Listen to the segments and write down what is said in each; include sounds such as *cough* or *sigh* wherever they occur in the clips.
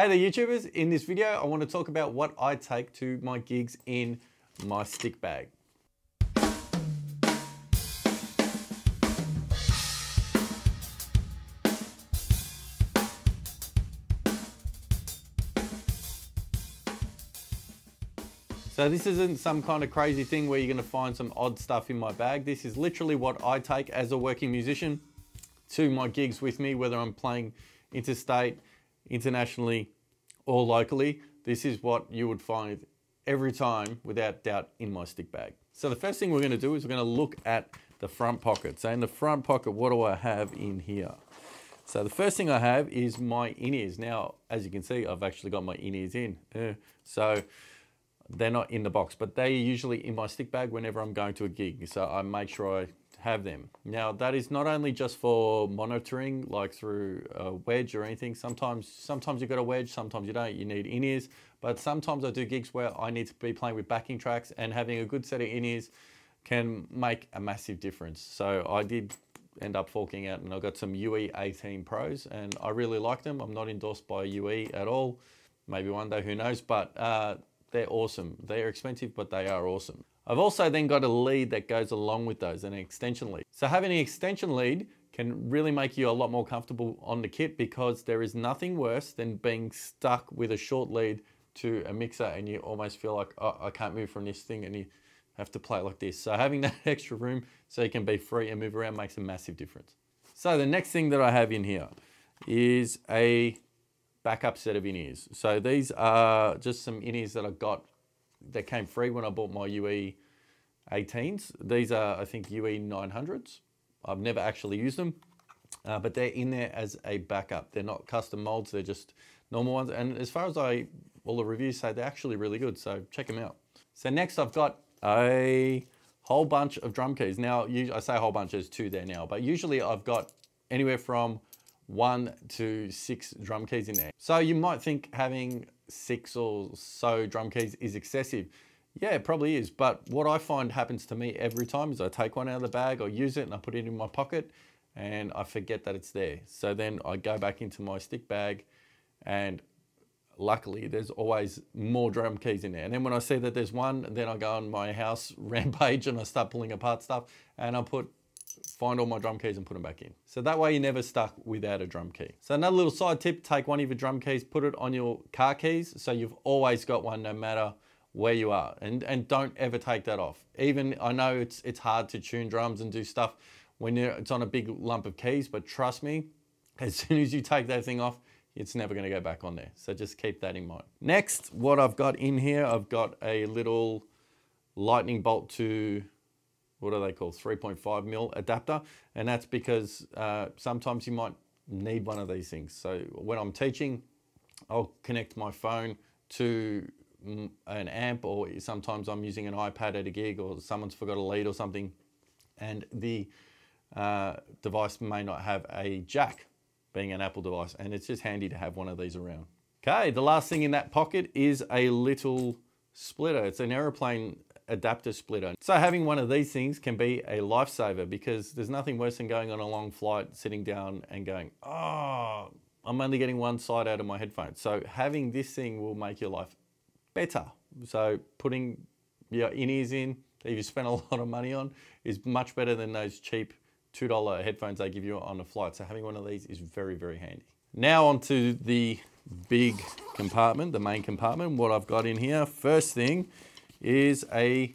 Hey there YouTubers, in this video I want to talk about what I take to my gigs in my stick bag. So this isn't some kind of crazy thing where you're gonna find some odd stuff in my bag. This is literally what I take as a working musician to my gigs with me, whether I'm playing interstate, internationally, or locally. This is what you would find every time without doubt in my stick bag. So the first thing we're gonna do is we're gonna look at the front pocket. So in the front pocket, what do I have in here? So the first thing I have is my in-ears. Now, as you can see, I've actually got my in-ears in. Uh, so they're not in the box, but they're usually in my stick bag whenever I'm going to a gig. So I make sure I have them. Now that is not only just for monitoring, like through a wedge or anything. Sometimes, sometimes you've got a wedge, sometimes you don't. You need in-ears, but sometimes I do gigs where I need to be playing with backing tracks and having a good set of in-ears can make a massive difference. So I did end up forking out and I got some UE 18 Pros and I really like them. I'm not endorsed by UE at all. Maybe one day, who knows, but uh, they're awesome. They're expensive, but they are awesome. I've also then got a lead that goes along with those, an extension lead. So having an extension lead can really make you a lot more comfortable on the kit because there is nothing worse than being stuck with a short lead to a mixer and you almost feel like, oh, I can't move from this thing and you have to play like this. So having *laughs* that extra room so you can be free and move around makes a massive difference. So the next thing that I have in here is a backup set of in-ears. So these are just some in-ears that I got that came free when I bought my UE 18s. These are, I think, UE 900s. I've never actually used them, uh, but they're in there as a backup. They're not custom molds, they're just normal ones. And as far as I, all the reviews say, they're actually really good, so check them out. So next I've got a whole bunch of drum keys. Now, I say a whole bunch, there's two there now, but usually I've got anywhere from one to six drum keys in there. So you might think having six or so drum keys is excessive. Yeah, it probably is. But what I find happens to me every time is I take one out of the bag, I use it and I put it in my pocket and I forget that it's there. So then I go back into my stick bag and luckily there's always more drum keys in there. And then when I see that there's one, then I go on my house *laughs* rampage and I start pulling apart stuff and I put find all my drum keys and put them back in. So that way you're never stuck without a drum key. So another little side tip, take one of your drum keys, put it on your car keys so you've always got one no matter where you are and, and don't ever take that off. Even, I know it's, it's hard to tune drums and do stuff when it's on a big lump of keys, but trust me, *laughs* as soon as you take that thing off, it's never gonna go back on there. So just keep that in mind. Next, what I've got in here, I've got a little lightning bolt to what do they call 3.5 mil adapter and that's because uh, sometimes you might need one of these things so when I'm teaching I'll connect my phone to an amp or sometimes I'm using an iPad at a gig or someone's forgot a lead or something and the uh, device may not have a jack being an Apple device and it's just handy to have one of these around. Okay, the last thing in that pocket is a little splitter. It's an aeroplane adapter splitter. So having one of these things can be a lifesaver because there's nothing worse than going on a long flight, sitting down and going, oh, I'm only getting one side out of my headphones. So having this thing will make your life better. So putting your in-ears in that you spent a *laughs* lot of money on is much better than those cheap $2 headphones they give you on a flight. So having one of these is very, very handy. Now onto the big compartment, the main compartment, what I've got in here. First thing is a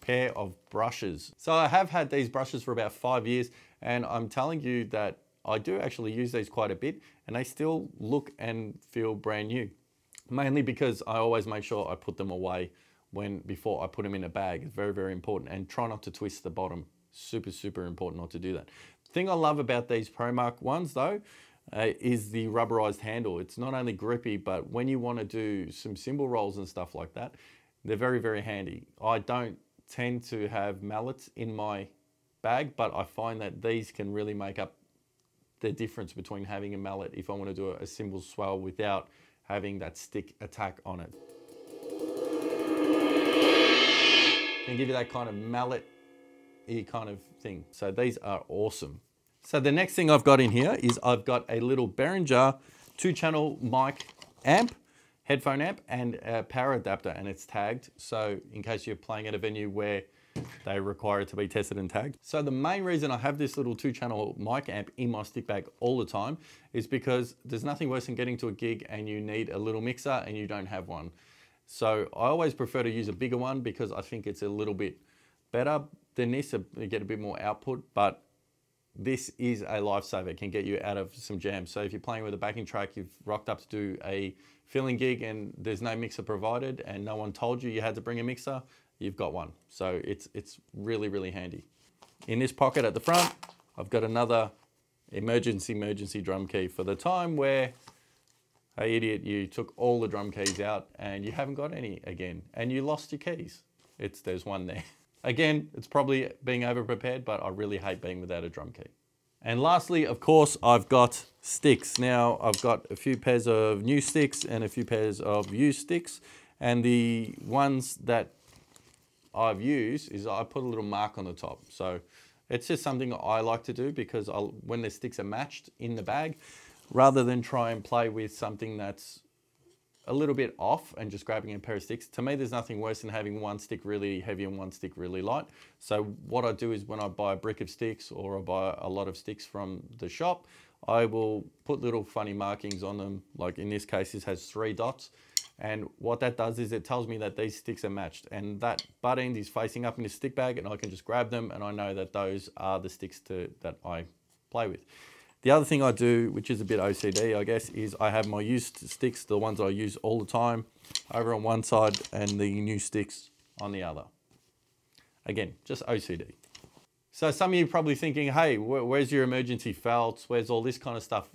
pair of brushes. So I have had these brushes for about five years and I'm telling you that I do actually use these quite a bit and they still look and feel brand new. Mainly because I always make sure I put them away when before I put them in a bag. It's very, very important and try not to twist the bottom. Super, super important not to do that. Thing I love about these ProMark ones though uh, is the rubberized handle. It's not only grippy, but when you want to do some cymbal rolls and stuff like that, they're very, very handy. I don't tend to have mallets in my bag, but I find that these can really make up the difference between having a mallet if I want to do a cymbal swell without having that stick attack on it. Can give you that kind of mallet kind of thing. So these are awesome. So the next thing I've got in here is I've got a little Behringer two channel mic amp, headphone amp, and a power adapter, and it's tagged. So in case you're playing at a venue where they require it to be tested and tagged. So the main reason I have this little two channel mic amp in my stick bag all the time is because there's nothing worse than getting to a gig and you need a little mixer and you don't have one. So I always prefer to use a bigger one because I think it's a little bit better than this, you get a bit more output, but this is a lifesaver. It can get you out of some jams. So if you're playing with a backing track, you've rocked up to do a filling gig and there's no mixer provided and no one told you you had to bring a mixer, you've got one. So it's, it's really, really handy. In this pocket at the front, I've got another emergency, emergency drum key for the time where, hey idiot, you took all the drum keys out and you haven't got any again and you lost your keys. It's, there's one there. *laughs* Again, it's probably being over prepared, but I really hate being without a drum key. And lastly, of course, I've got sticks. Now, I've got a few pairs of new sticks and a few pairs of used sticks. And the ones that I've used is I put a little mark on the top. So it's just something I like to do because I'll, when the sticks are matched in the bag, rather than try and play with something that's a little bit off and just grabbing a pair of sticks. To me, there's nothing worse than having one stick really heavy and one stick really light. So what I do is when I buy a brick of sticks or I buy a lot of sticks from the shop, I will put little funny markings on them. Like in this case, this has three dots. And what that does is it tells me that these sticks are matched and that butt end is facing up in the stick bag and I can just grab them and I know that those are the sticks to, that I play with. The other thing I do, which is a bit OCD, I guess, is I have my used sticks, the ones I use all the time, over on one side and the new sticks on the other. Again, just OCD. So some of you probably thinking, hey, where's your emergency felts? Where's all this kind of stuff?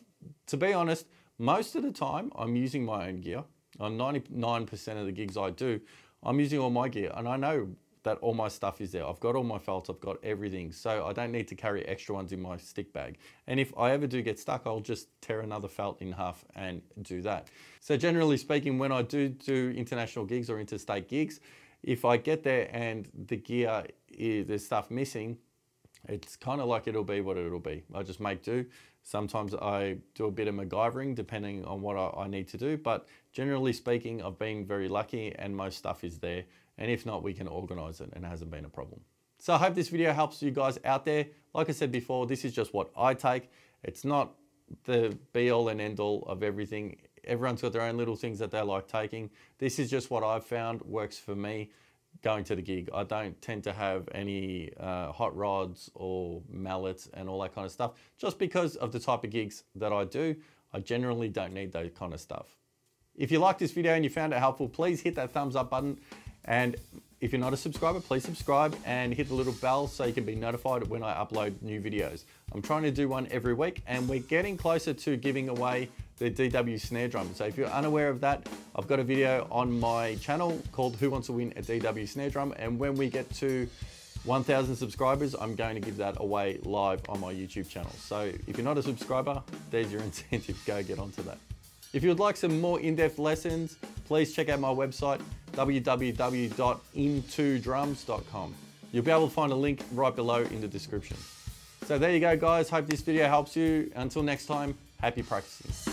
To be honest, most of the time I'm using my own gear. On 99% of the gigs I do, I'm using all my gear and I know that all my stuff is there. I've got all my felts, I've got everything. So I don't need to carry extra ones in my stick bag. And if I ever do get stuck, I'll just tear another felt in half and do that. So generally speaking, when I do do international gigs or interstate gigs, if I get there and the gear, is, there's stuff missing, it's kind of like it'll be what it'll be. I just make do. Sometimes I do a bit of MacGyvering depending on what I, I need to do, but generally speaking, I've been very lucky and most stuff is there. And if not, we can organize it and it hasn't been a problem. So I hope this video helps you guys out there. Like I said before, this is just what I take. It's not the be all and end all of everything. Everyone's got their own little things that they like taking. This is just what I've found works for me going to the gig. I don't tend to have any uh, hot rods or mallets and all that kind of stuff. Just because of the type of gigs that I do, I generally don't need those kind of stuff. If you like this video and you found it helpful, please hit that thumbs up button and if you're not a subscriber, please subscribe and hit the little bell so you can be notified when I upload new videos. I'm trying to do one every week and we're getting closer to giving away the DW snare drum. So if you're unaware of that, I've got a video on my channel called Who Wants to Win a DW snare drum. And when we get to 1,000 subscribers, I'm going to give that away live on my YouTube channel. So if you're not a subscriber, there's your *laughs* incentive, go get onto that. If you would like some more in-depth lessons, please check out my website, www.in2drums.com. You'll be able to find a link right below in the description. So there you go guys, hope this video helps you. Until next time, happy practicing.